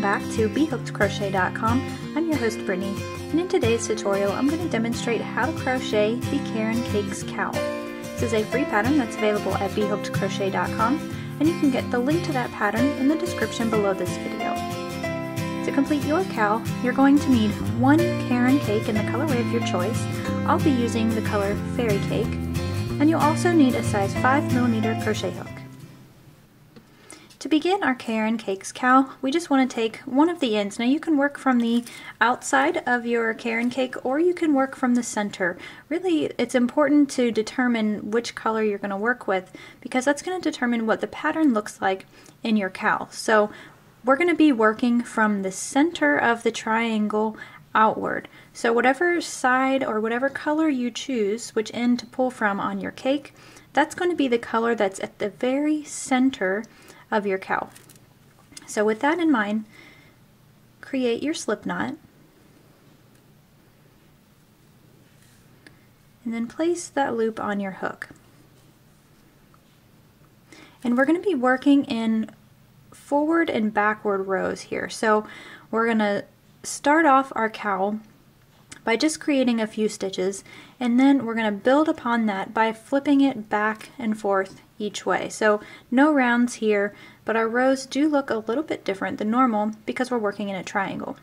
welcome back to BHookedCrochet.com. I'm your host Brittany, and in today's tutorial I'm going to demonstrate how to crochet the Caron Cakes cowl. This is a free pattern that's available at BHookedCrochet.com, and you can get the link to that pattern in the description below this video. To complete your cowl, you're going to need one Caron cake in the colorway of your choice. I'll be using the color Faerie Cake, and you'll also need a size 5mm crochet hook. Begin our Caron Cakes cow, we just want to take one of the ends. Now you can work from the outside of your Caron cake or you can work from the center. Really, it's important to determine which color you're going to work with because that's going to determine what the pattern looks like in your cow. So we're going to be working from the center of the triangle outward. So whatever side or whatever color you choose, which end to pull from on your cake, that's going to be the color that's at the very center of your cowl. So with that in mind, create your slip knot and then place that loop on your hook. And we're going to be working in forward and backward rows here. So we're going to start off our cowl by just creating a few stitches and then we're going to build upon that by flipping it back and forth each way. So no rounds here, but our rows do look a little bit different than normal because we're working in a triangle.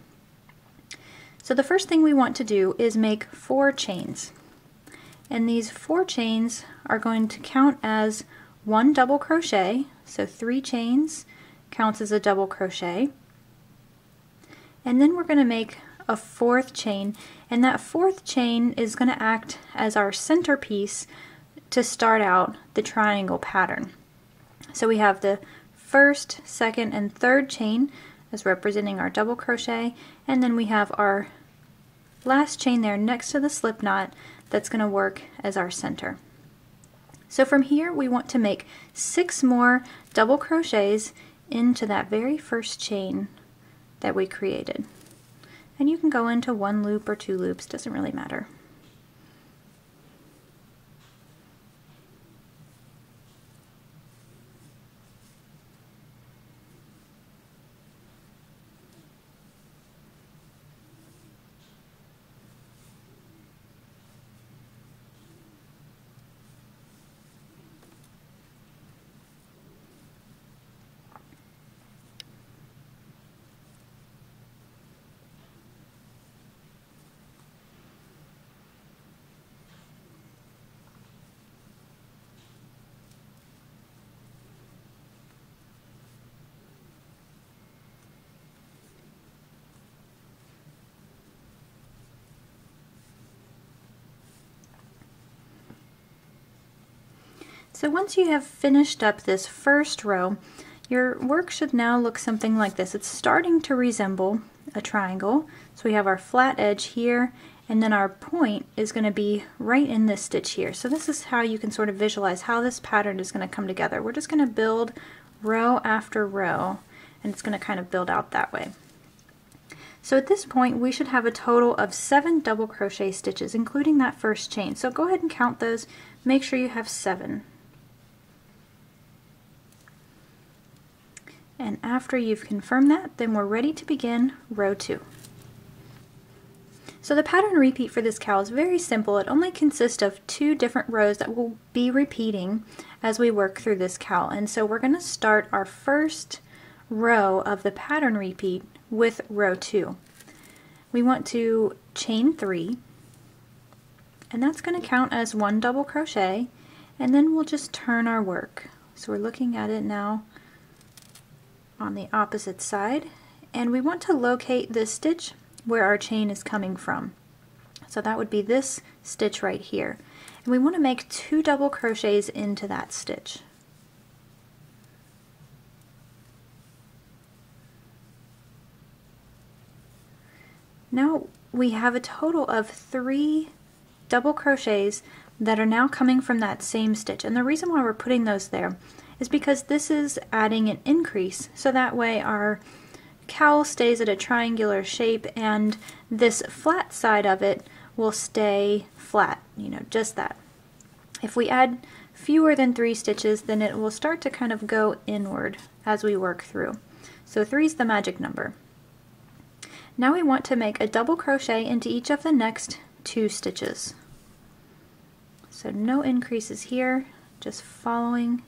So the first thing we want to do is make four chains. And these four chains are going to count as one double crochet, so three chains counts as a double crochet. And then we're going to make a fourth chain and that fourth chain is going to act as our centerpiece to start out the triangle pattern. So we have the first, second, and third chain as representing our double crochet and then we have our last chain there next to the slip knot that's going to work as our center. So from here we want to make six more double crochets into that very first chain that we created. And you can go into one loop or two loops, doesn't really matter. So once you have finished up this first row, your work should now look something like this. It's starting to resemble a triangle. So we have our flat edge here, and then our point is going to be right in this stitch here. So this is how you can sort of visualize how this pattern is going to come together. We're just going to build row after row, and it's going to kind of build out that way. So at this point, we should have a total of seven double crochet stitches, including that first chain. So go ahead and count those. Make sure you have seven. And after you've confirmed that, then we're ready to begin row two. So the pattern repeat for this cowl is very simple. It only consists of two different rows that we'll be repeating as we work through this cowl. And so we're going to start our first row of the pattern repeat with row two. We want to chain three, and that's going to count as one double crochet, and then we'll just turn our work. So we're looking at it now on the opposite side and we want to locate this stitch where our chain is coming from. So that would be this stitch right here. And we want to make two double crochets into that stitch. Now we have a total of three double crochets that are now coming from that same stitch. And the reason why we're putting those there is because this is adding an increase so that way our cowl stays at a triangular shape and this flat side of it will stay flat, you know, just that. If we add fewer than three stitches then it will start to kind of go inward as we work through. So three is the magic number. Now we want to make a double crochet into each of the next two stitches. So no increases here, just following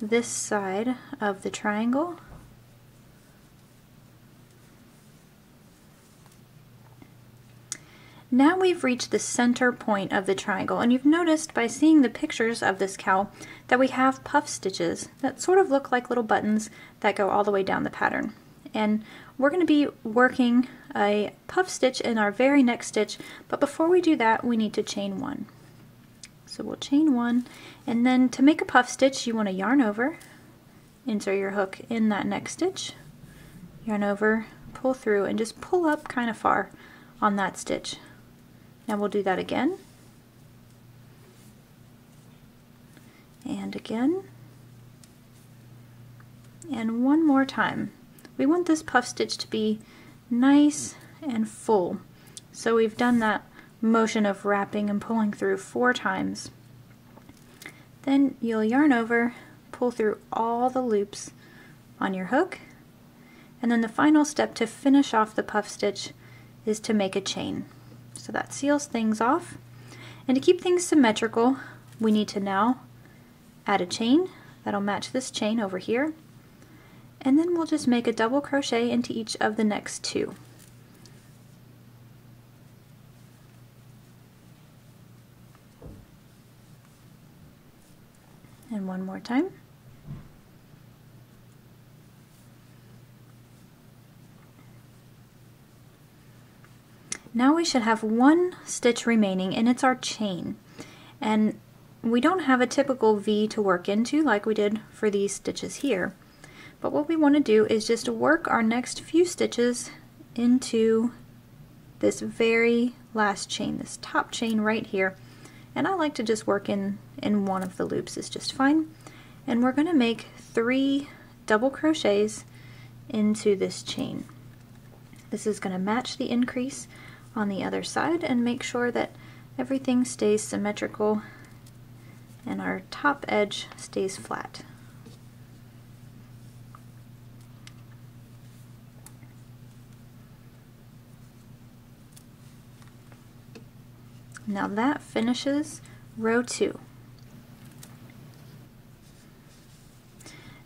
this side of the triangle. Now we've reached the center point of the triangle and you've noticed by seeing the pictures of this cowl that we have puff stitches that sort of look like little buttons that go all the way down the pattern. And we're going to be working a puff stitch in our very next stitch, but before we do that we need to chain one. So we'll chain one and then to make a puff stitch you want to yarn over, insert your hook in that next stitch, yarn over, pull through and just pull up kind of far on that stitch. Now we'll do that again. And again. And one more time. We want this puff stitch to be nice and full. So we've done that motion of wrapping and pulling through four times. Then you'll yarn over, pull through all the loops on your hook, and then the final step to finish off the puff stitch is to make a chain. So that seals things off. And to keep things symmetrical, we need to now add a chain that'll match this chain over here. And then we'll just make a double crochet into each of the next two. And one more time. Now we should have one stitch remaining and it's our chain. And we don't have a typical V to work into like we did for these stitches here. But what we want to do is just work our next few stitches into this very last chain, this top chain right here. And I like to just work in, in one of the loops is just fine. And we're going to make three double crochets into this chain. This is going to match the increase on the other side and make sure that everything stays symmetrical and our top edge stays flat. Now that finishes row two.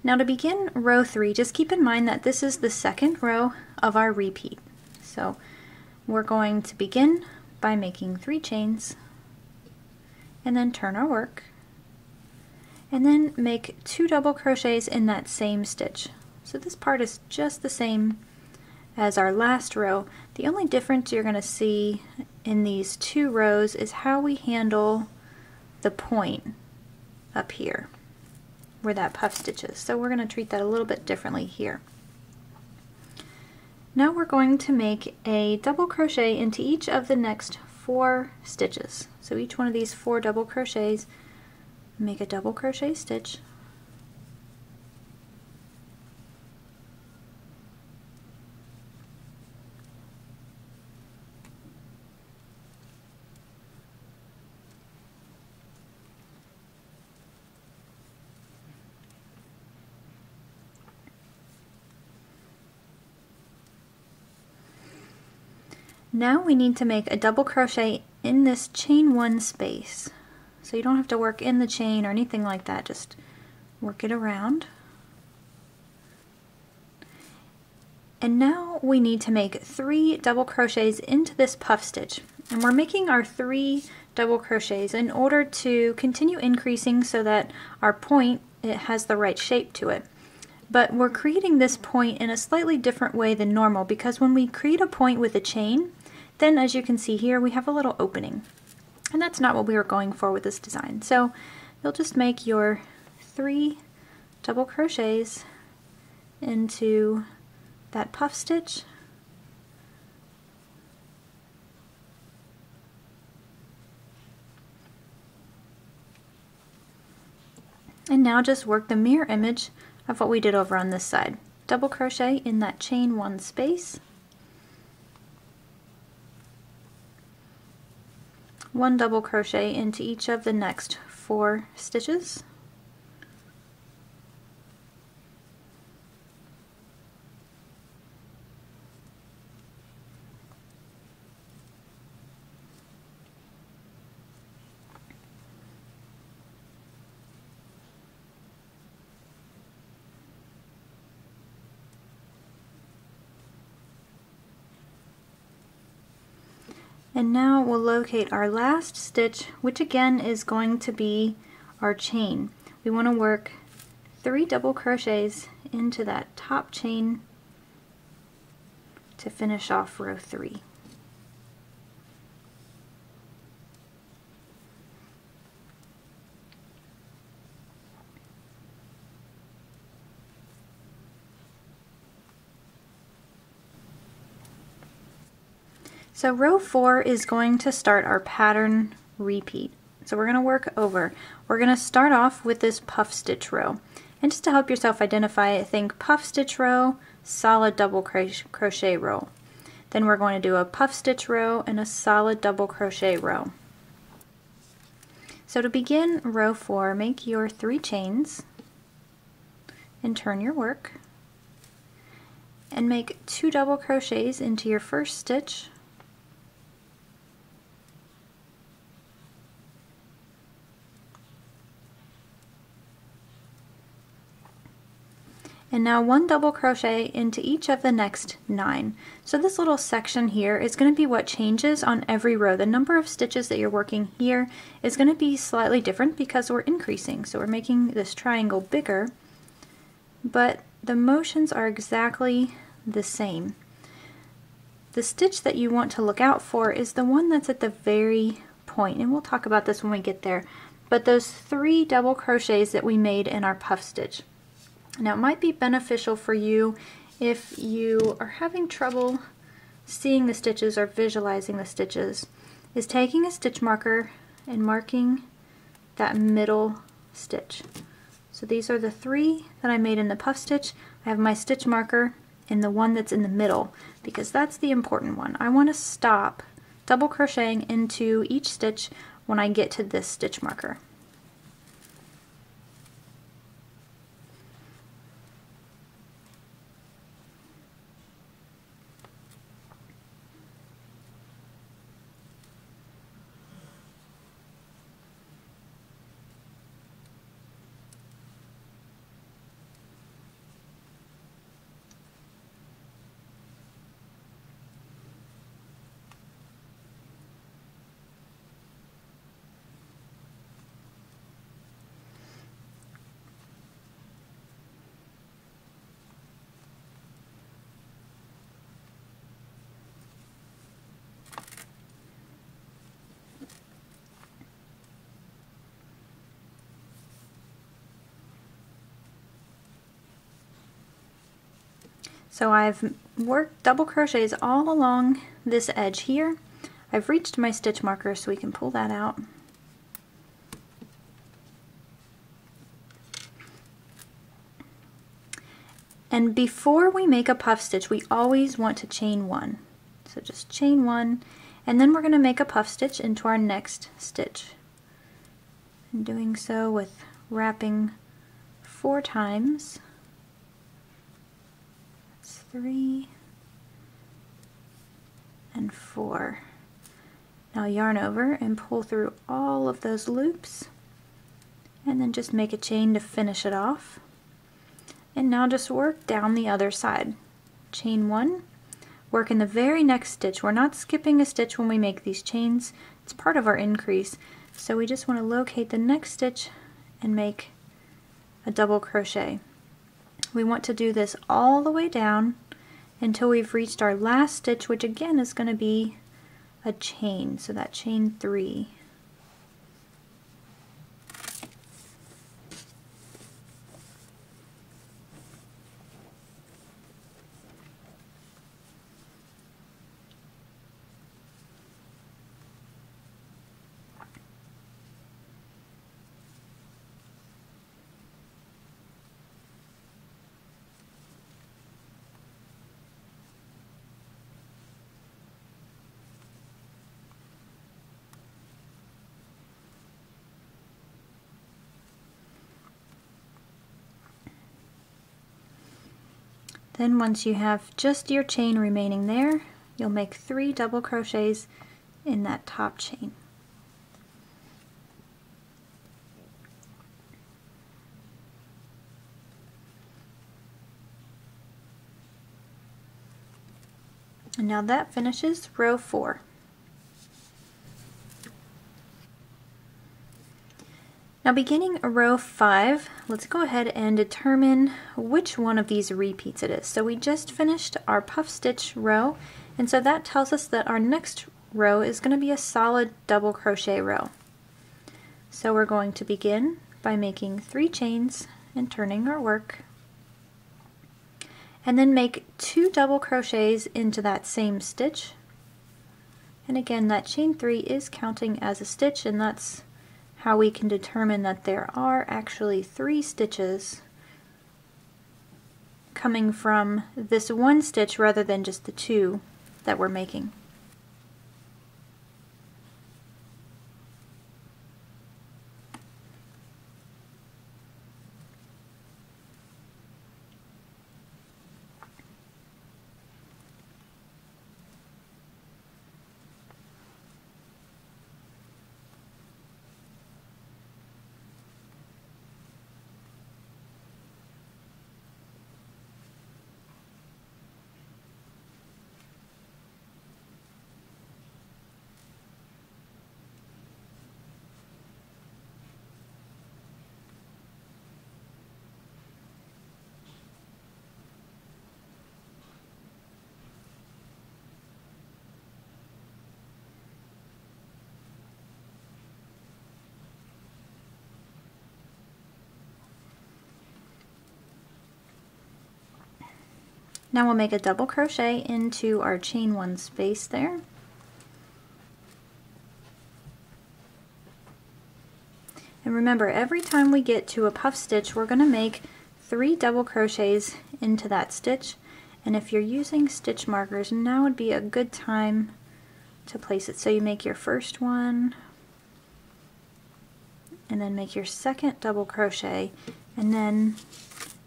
Now to begin row three, just keep in mind that this is the second row of our repeat. So we're going to begin by making three chains and then turn our work and then make two double crochets in that same stitch. So this part is just the same as our last row. The only difference you're going to see in these two rows is how we handle the point up here where that puff stitch is. So we're going to treat that a little bit differently here. Now we're going to make a double crochet into each of the next four stitches. So each one of these four double crochets, make a double crochet stitch Now we need to make a double crochet in this chain one space. So you don't have to work in the chain or anything like that, just work it around. And now we need to make three double crochets into this puff stitch. And we're making our three double crochets in order to continue increasing so that our point it has the right shape to it. But we're creating this point in a slightly different way than normal because when we create a point with a chain, then as you can see here, we have a little opening. And that's not what we were going for with this design. So you'll just make your three double crochets into that puff stitch And now just work the mirror image of what we did over on this side. Double crochet in that chain one space one double crochet into each of the next four stitches And now we'll locate our last stitch, which again is going to be our chain. We want to work three double crochets into that top chain to finish off row three. So row four is going to start our pattern repeat. So we're going to work over. We're going to start off with this puff stitch row. And just to help yourself identify it, think puff stitch row, solid double crochet row. Then we're going to do a puff stitch row and a solid double crochet row. So to begin row four, make your three chains and turn your work and make two double crochets into your first stitch and now one double crochet into each of the next nine. So this little section here is going to be what changes on every row. The number of stitches that you're working here is going to be slightly different because we're increasing. So we're making this triangle bigger, but the motions are exactly the same. The stitch that you want to look out for is the one that's at the very point, and we'll talk about this when we get there, but those three double crochets that we made in our puff stitch. Now it might be beneficial for you if you are having trouble seeing the stitches or visualizing the stitches is taking a stitch marker and marking that middle stitch. So these are the three that I made in the puff stitch. I have my stitch marker and the one that's in the middle because that's the important one. I want to stop double crocheting into each stitch when I get to this stitch marker. So I've worked double crochets all along this edge here. I've reached my stitch marker so we can pull that out. And before we make a puff stitch, we always want to chain one. So just chain one, and then we're going to make a puff stitch into our next stitch. And doing so with wrapping four times three, and four. Now yarn over and pull through all of those loops and then just make a chain to finish it off. And now just work down the other side. Chain one, work in the very next stitch. We're not skipping a stitch when we make these chains. It's part of our increase. So we just want to locate the next stitch and make a double crochet. We want to do this all the way down until we've reached our last stitch, which again is going to be a chain, so that chain three. Then once you have just your chain remaining there, you'll make three double crochets in that top chain. And now that finishes row four. Now beginning row 5, let's go ahead and determine which one of these repeats it is. So we just finished our puff stitch row and so that tells us that our next row is going to be a solid double crochet row. So we're going to begin by making three chains and turning our work and then make two double crochets into that same stitch and again that chain three is counting as a stitch and that's how we can determine that there are actually three stitches coming from this one stitch rather than just the two that we're making. Now we'll make a double crochet into our chain one space there. And remember, every time we get to a puff stitch, we're going to make three double crochets into that stitch. And if you're using stitch markers, now would be a good time to place it. So you make your first one, and then make your second double crochet, and then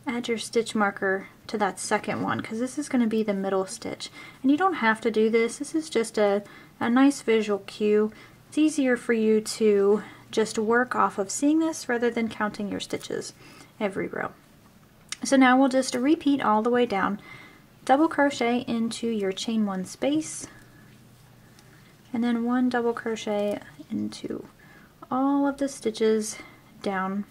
add your stitch marker to that second one because this is going to be the middle stitch. And you don't have to do this. This is just a, a nice visual cue. It's easier for you to just work off of seeing this rather than counting your stitches every row. So now we'll just repeat all the way down. Double crochet into your chain one space and then one double crochet into all of the stitches down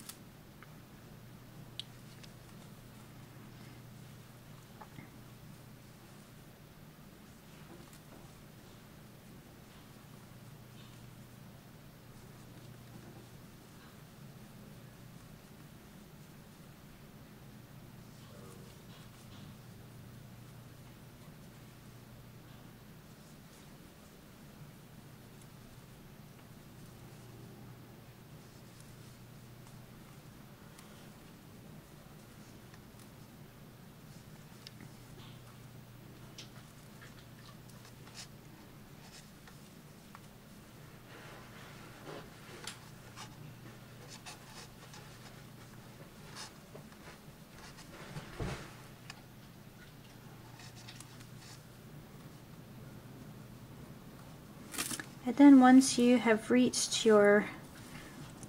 And then once you have reached your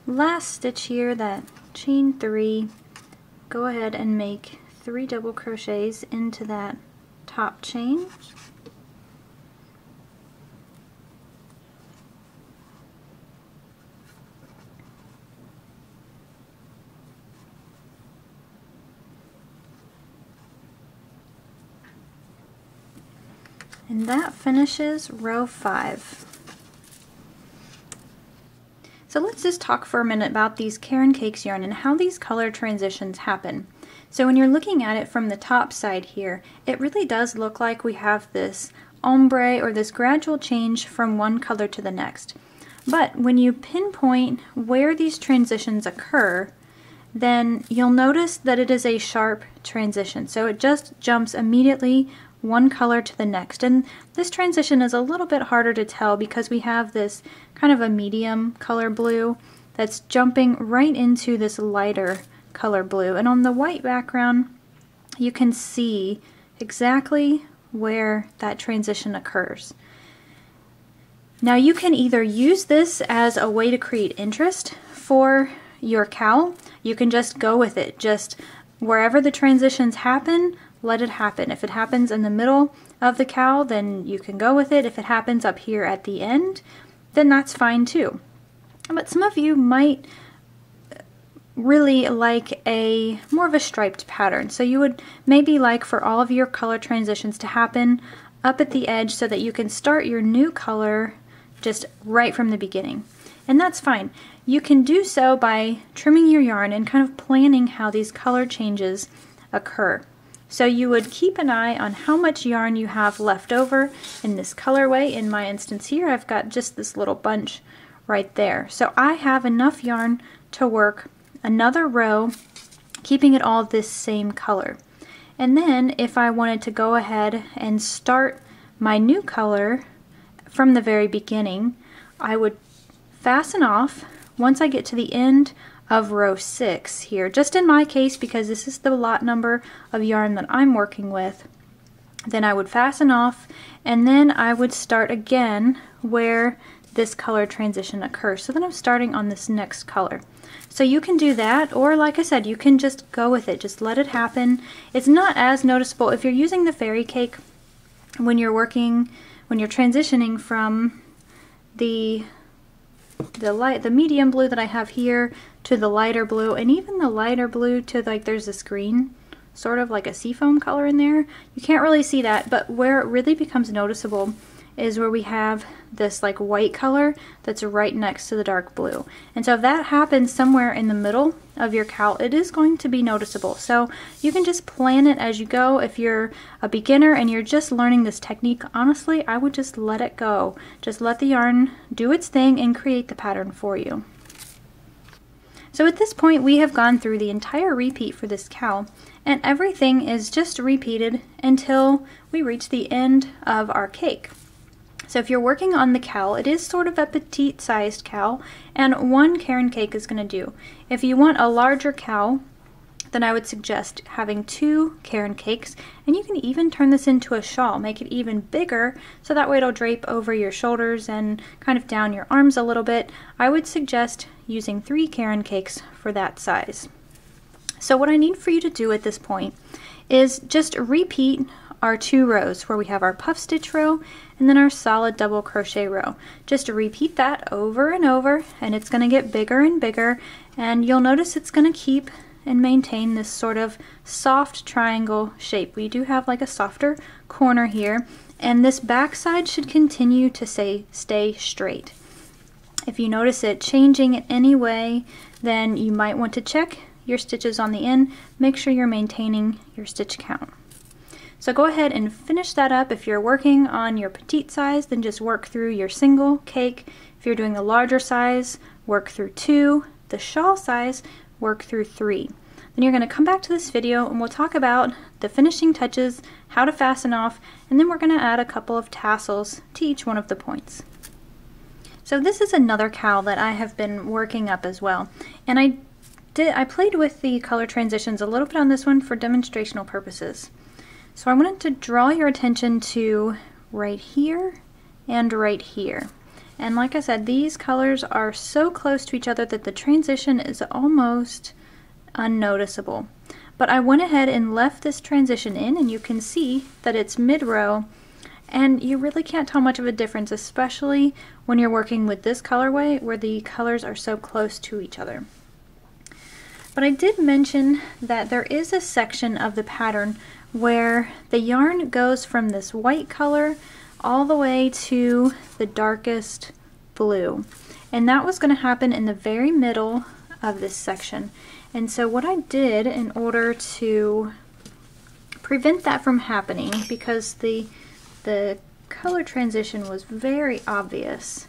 last stitch here, that chain three, go ahead and make three double crochets into that top chain. And that finishes row five. So let's just talk for a minute about these Caron Cakes yarn and how these color transitions happen. So when you're looking at it from the top side here, it really does look like we have this ombre or this gradual change from one color to the next. But when you pinpoint where these transitions occur, then you'll notice that it is a sharp transition. So it just jumps immediately one color to the next. And this transition is a little bit harder to tell because we have this kind of a medium color blue that's jumping right into this lighter color blue. And on the white background, you can see exactly where that transition occurs. Now you can either use this as a way to create interest for your cowl. You can just go with it. Just wherever the transitions happen, let it happen. If it happens in the middle of the cowl, then you can go with it. If it happens up here at the end, then that's fine too. But some of you might really like a more of a striped pattern. So you would maybe like for all of your color transitions to happen up at the edge so that you can start your new color just right from the beginning. And that's fine. You can do so by trimming your yarn and kind of planning how these color changes occur. So you would keep an eye on how much yarn you have left over in this colorway. In my instance here, I've got just this little bunch right there. So I have enough yarn to work another row, keeping it all this same color. And then if I wanted to go ahead and start my new color from the very beginning, I would fasten off once I get to the end of row 6 here. Just in my case, because this is the lot number of yarn that I'm working with, then I would fasten off and then I would start again where this color transition occurs. So then I'm starting on this next color. So you can do that, or like I said, you can just go with it. Just let it happen. It's not as noticeable if you're using the faerie cake when you're working, when you're transitioning from the the light, the medium blue that I have here to the lighter blue, and even the lighter blue to like there's this green, sort of like a seafoam color in there. You can't really see that, but where it really becomes noticeable is where we have this like white color that's right next to the dark blue. And so if that happens somewhere in the middle of your cowl, it is going to be noticeable. So you can just plan it as you go. If you're a beginner and you're just learning this technique, honestly, I would just let it go. Just let the yarn do its thing and create the pattern for you. So at this point, we have gone through the entire repeat for this cow and everything is just repeated until we reach the end of our cake. So if you're working on the cowl, it is sort of a petite sized cowl, and one caron cake is going to do. If you want a larger cowl, then I would suggest having two caron cakes, and you can even turn this into a shawl, make it even bigger, so that way it'll drape over your shoulders and kind of down your arms a little bit. I would suggest using three caron cakes for that size. So what I need for you to do at this point is just repeat our two rows where we have our puff stitch row and then our solid double crochet row. Just repeat that over and over and it's going to get bigger and bigger and you'll notice it's going to keep and maintain this sort of soft triangle shape. We do have like a softer corner here and this backside should continue to say stay straight. If you notice it changing in any way then you might want to check your stitches on the end. Make sure you're maintaining your stitch count. So go ahead and finish that up. If you're working on your petite size, then just work through your single cake. If you're doing the larger size, work through two. The shawl size, work through three. Then you're going to come back to this video and we'll talk about the finishing touches, how to fasten off, and then we're going to add a couple of tassels to each one of the points. So this is another cowl that I have been working up as well. And I did I played with the color transitions a little bit on this one for demonstrational purposes. So I wanted to draw your attention to right here and right here. And like I said, these colors are so close to each other that the transition is almost unnoticeable. But I went ahead and left this transition in and you can see that it's mid-row and you really can't tell much of a difference, especially when you're working with this colorway where the colors are so close to each other. But I did mention that there is a section of the pattern where the yarn goes from this white color all the way to the darkest blue. And that was going to happen in the very middle of this section. And so what I did in order to prevent that from happening, because the, the color transition was very obvious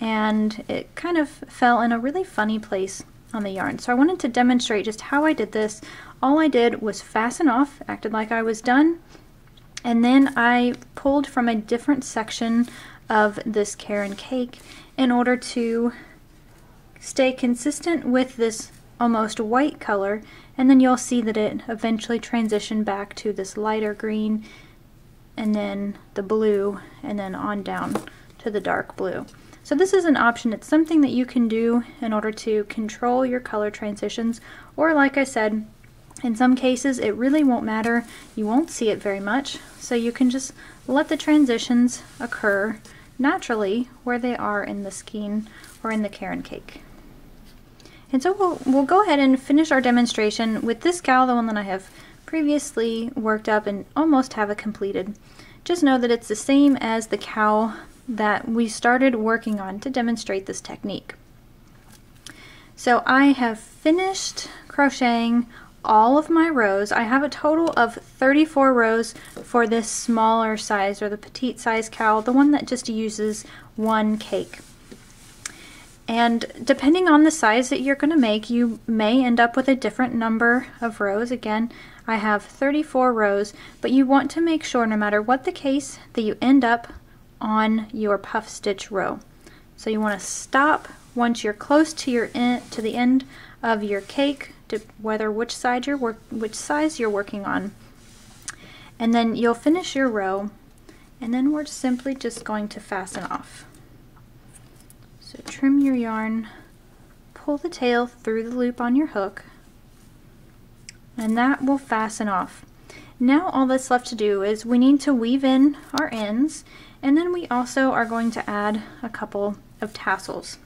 and it kind of fell in a really funny place on the yarn. So I wanted to demonstrate just how I did this all I did was fasten off, acted like I was done, and then I pulled from a different section of this caron cake in order to stay consistent with this almost white color and then you'll see that it eventually transitioned back to this lighter green and then the blue and then on down to the dark blue. So this is an option. It's something that you can do in order to control your color transitions or like I said in some cases, it really won't matter. You won't see it very much, so you can just let the transitions occur naturally where they are in the skein or in the caron cake. And so we'll, we'll go ahead and finish our demonstration with this cowl, the one that I have previously worked up and almost have it completed. Just know that it's the same as the cowl that we started working on to demonstrate this technique. So I have finished crocheting all of my rows. I have a total of 34 rows for this smaller size or the petite size cowl, the one that just uses one cake. And depending on the size that you're going to make, you may end up with a different number of rows. Again, I have 34 rows, but you want to make sure no matter what the case that you end up on your puff stitch row. So you want to stop once you're close to your to the end of your cake whether which side you're work which size you're working on. And then you'll finish your row and then we're simply just going to fasten off. So trim your yarn, pull the tail through the loop on your hook, and that will fasten off. Now all that's left to do is we need to weave in our ends and then we also are going to add a couple of tassels.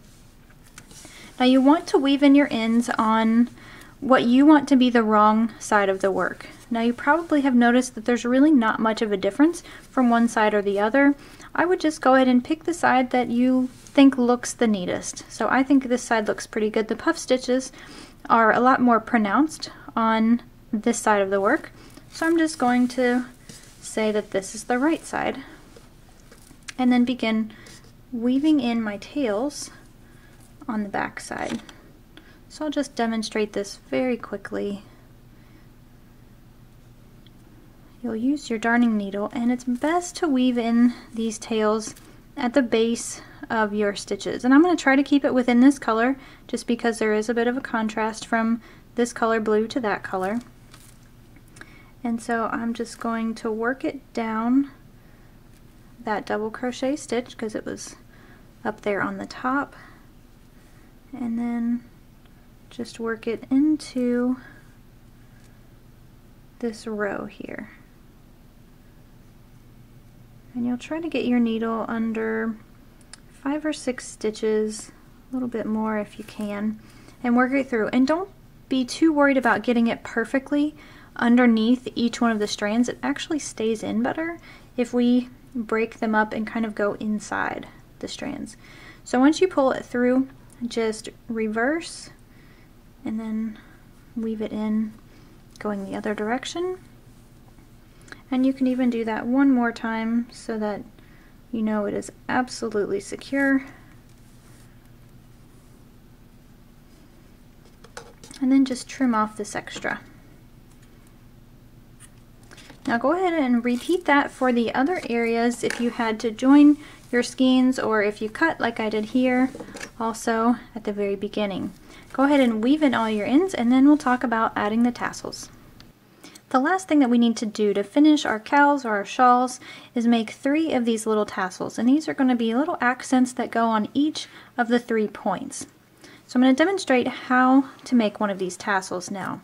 Now you want to weave in your ends on what you want to be the wrong side of the work. Now you probably have noticed that there's really not much of a difference from one side or the other. I would just go ahead and pick the side that you think looks the neatest. So I think this side looks pretty good. The puff stitches are a lot more pronounced on this side of the work. So I'm just going to say that this is the right side and then begin weaving in my tails on the back side. So I'll just demonstrate this very quickly. You'll use your darning needle and it's best to weave in these tails at the base of your stitches. And I'm going to try to keep it within this color just because there is a bit of a contrast from this color blue to that color. And so I'm just going to work it down that double crochet stitch because it was up there on the top and then just work it into this row here. And you'll try to get your needle under five or six stitches a little bit more if you can and work it through. And don't be too worried about getting it perfectly underneath each one of the strands. It actually stays in better if we break them up and kind of go inside the strands. So once you pull it through, just reverse and then weave it in going the other direction. And you can even do that one more time so that you know it is absolutely secure. And then just trim off this extra. Now go ahead and repeat that for the other areas if you had to join your skeins or if you cut like I did here also at the very beginning. Go ahead and weave in all your ends and then we'll talk about adding the tassels. The last thing that we need to do to finish our cowls or our shawls is make three of these little tassels and these are going to be little accents that go on each of the three points. So I'm going to demonstrate how to make one of these tassels now.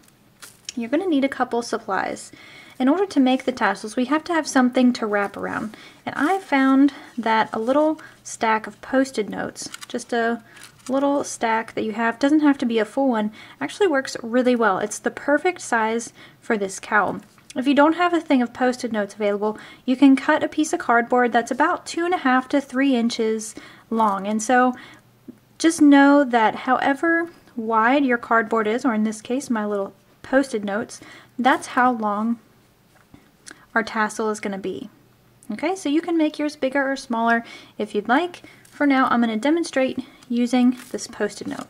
You're going to need a couple supplies. In order to make the tassels, we have to have something to wrap around. And I found that a little stack of post-it notes, just a little stack that you have, doesn't have to be a full one, actually works really well. It's the perfect size for this cowl. If you don't have a thing of post-it notes available, you can cut a piece of cardboard that's about two and a half to three inches long. And so just know that however wide your cardboard is, or in this case my little post-it notes, that's how long our tassel is going to be. Okay, so you can make yours bigger or smaller if you'd like. For now, I'm going to demonstrate using this post-it note.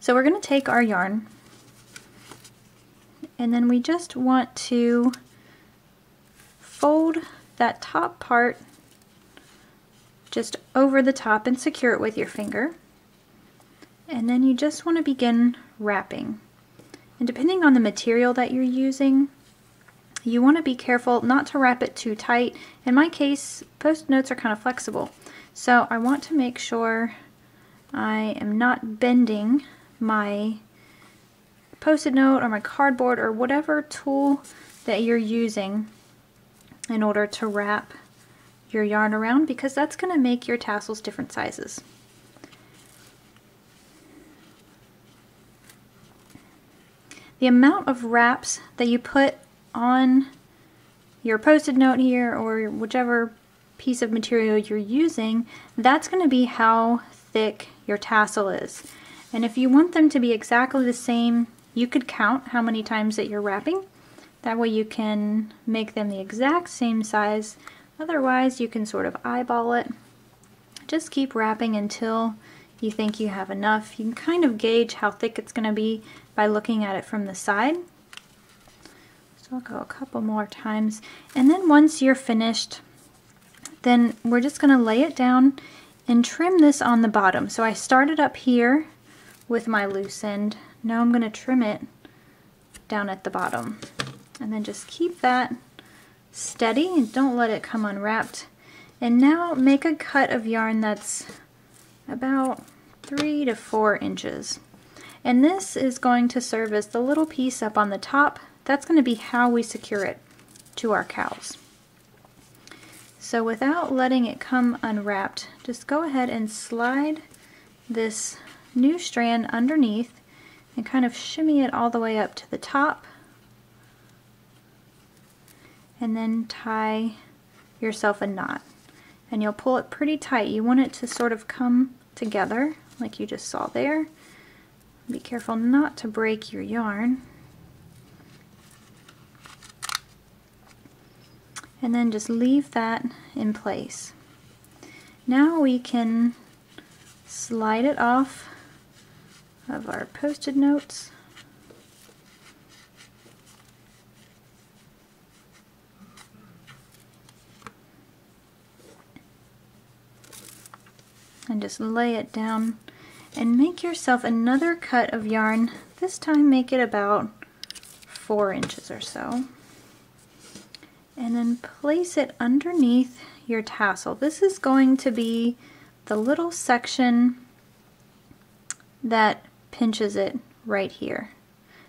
So we're going to take our yarn and then we just want to fold that top part just over the top and secure it with your finger. And then you just want to begin wrapping. And depending on the material that you're using, you want to be careful not to wrap it too tight. In my case, post notes are kind of flexible. So I want to make sure I am not bending my post-it note or my cardboard or whatever tool that you're using in order to wrap your yarn around because that's going to make your tassels different sizes. the amount of wraps that you put on your post-it note here or whichever piece of material you're using, that's going to be how thick your tassel is. And if you want them to be exactly the same, you could count how many times that you're wrapping. That way you can make them the exact same size. Otherwise, you can sort of eyeball it. Just keep wrapping until you think you have enough. You can kind of gauge how thick it's going to be by looking at it from the side. So I'll go a couple more times. And then once you're finished, then we're just going to lay it down and trim this on the bottom. So I started up here with my loose end. Now I'm going to trim it down at the bottom. And then just keep that steady and don't let it come unwrapped. And now make a cut of yarn that's about three to four inches. And this is going to serve as the little piece up on the top. That's going to be how we secure it to our cowls. So without letting it come unwrapped, just go ahead and slide this new strand underneath and kind of shimmy it all the way up to the top and then tie yourself a knot and you'll pull it pretty tight. You want it to sort of come together like you just saw there. Be careful not to break your yarn. And then just leave that in place. Now we can slide it off of our post-it notes. And just lay it down and make yourself another cut of yarn. This time make it about four inches or so. And then place it underneath your tassel. This is going to be the little section that pinches it right here.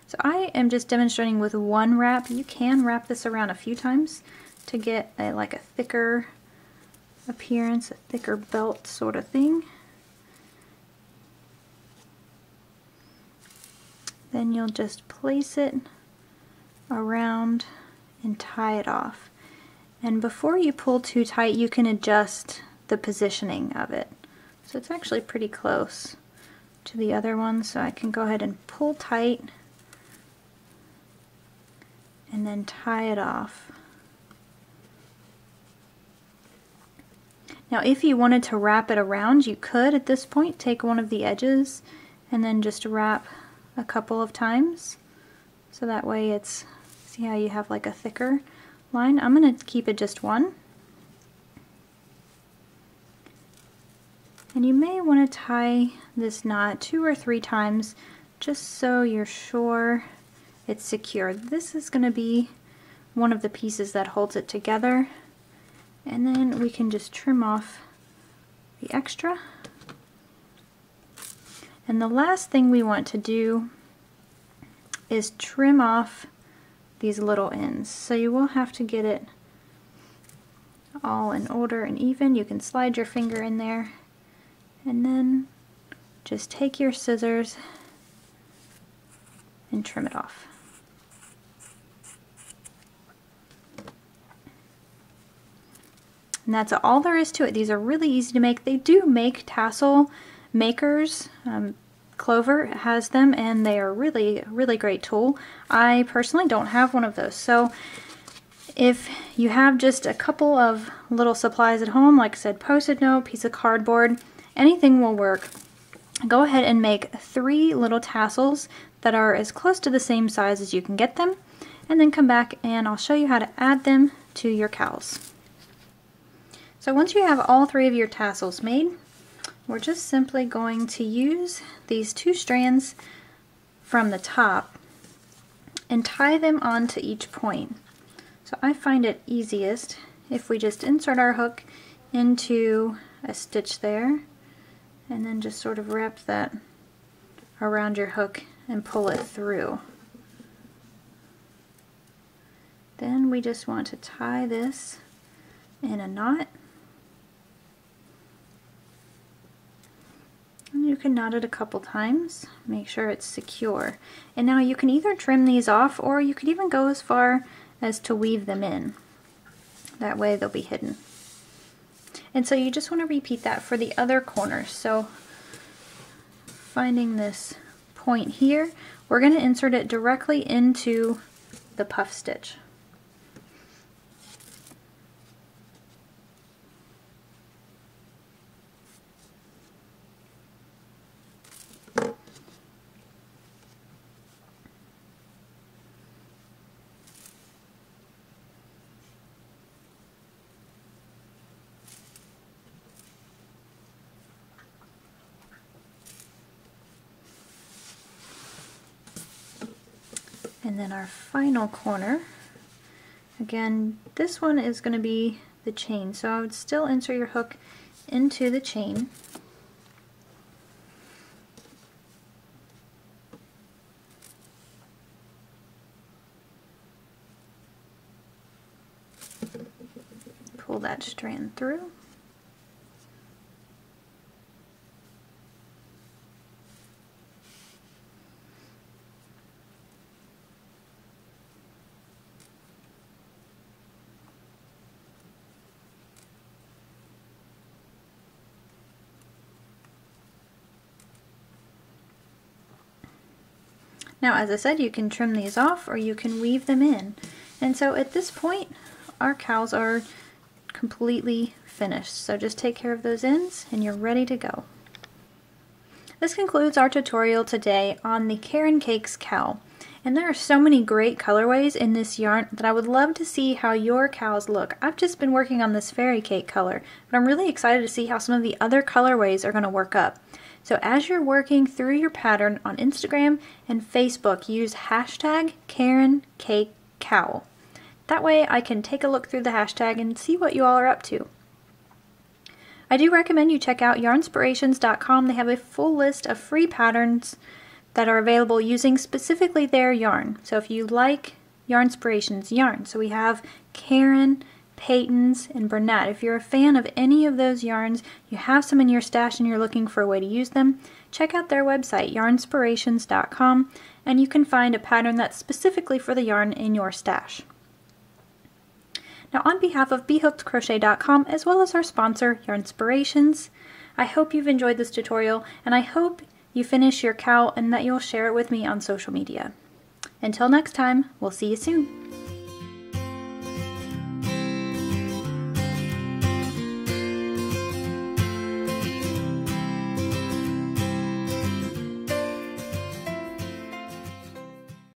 So I am just demonstrating with one wrap. You can wrap this around a few times to get a, like a thicker appearance, a thicker belt sort of thing. Then you'll just place it around and tie it off. And before you pull too tight, you can adjust the positioning of it. So it's actually pretty close to the other one, so I can go ahead and pull tight and then tie it off. Now if you wanted to wrap it around, you could at this point take one of the edges and then just wrap a couple of times. So that way it's, see how you have like a thicker line? I'm going to keep it just one. And you may want to tie this knot two or three times just so you're sure it's secure. This is going to be one of the pieces that holds it together. And then we can just trim off the extra. And the last thing we want to do is trim off these little ends. So you will have to get it all in order and even. You can slide your finger in there and then just take your scissors and trim it off. And that's all there is to it. These are really easy to make. They do make tassel makers. Um, Clover has them and they are really, really great tool. I personally don't have one of those. So if you have just a couple of little supplies at home, like I said, post-it note, piece of cardboard, anything will work. Go ahead and make three little tassels that are as close to the same size as you can get them, and then come back and I'll show you how to add them to your cowls. So once you have all three of your tassels made, we're just simply going to use these two strands from the top and tie them onto each point. So I find it easiest if we just insert our hook into a stitch there and then just sort of wrap that around your hook and pull it through. Then we just want to tie this in a knot you can knot it a couple times, make sure it's secure. And now you can either trim these off or you could even go as far as to weave them in. That way they'll be hidden. And so you just want to repeat that for the other corners. So finding this point here, we're going to insert it directly into the puff stitch. And then our final corner, again, this one is going to be the chain. So I would still insert your hook into the chain. Pull that strand through. Now, as I said, you can trim these off or you can weave them in. And so at this point, our cowls are completely finished. So just take care of those ends and you're ready to go. This concludes our tutorial today on the Caron Cakes cowl. And there are so many great colorways in this yarn that I would love to see how your cowls look. I've just been working on this faerie cake color, but I'm really excited to see how some of the other colorways are going to work up. So as you're working through your pattern on Instagram and Facebook, use hashtag Caron Cake Cowl. That way I can take a look through the hashtag and see what you all are up to. I do recommend you check out yarnspirations.com. They have a full list of free patterns that are available using specifically their yarn. So if you like Yarnspirations yarn, so we have Caron, Patons, and Bernat. If you're a fan of any of those yarns, you have some in your stash and you're looking for a way to use them, check out their website, yarnspirations.com, and you can find a pattern that's specifically for the yarn in your stash. Now on behalf of BHookedCrochet.com, as well as our sponsor, Yarnspirations, I hope you've enjoyed this tutorial, and I hope you finish your cowl and that you'll share it with me on social media. Until next time, we'll see you soon.